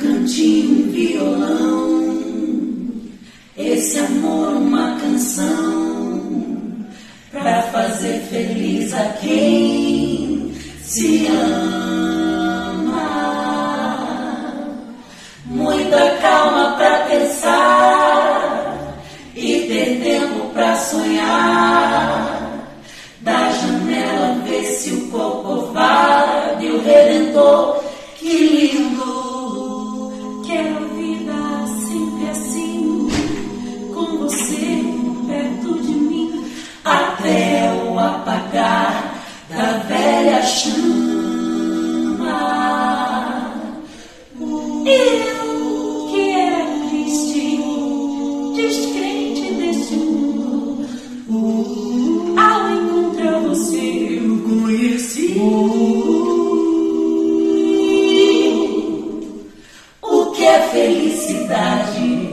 cantinho, violão, esse amor, uma canção, pra fazer feliz a quem se ama. Muita calma pra pensar e ter tempo pra sonhar. Da janela ver se o Corcovado apagar da velha chama. Eu que era triste, descrente desse mundo, ao encontrar você eu conheci. O que é felicidade?